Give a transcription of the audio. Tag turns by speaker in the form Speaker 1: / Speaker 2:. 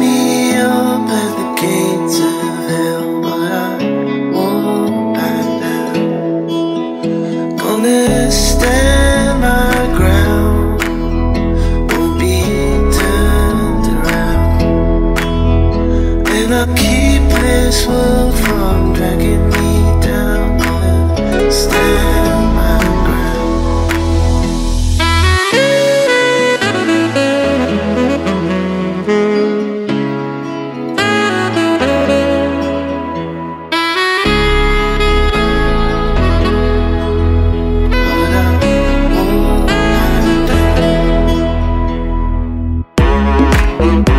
Speaker 1: Me the gates of hell, but I won't back down. Gonna stand my ground, won't be turned around, and I'll keep this world from dragging me down. Stand. Gonna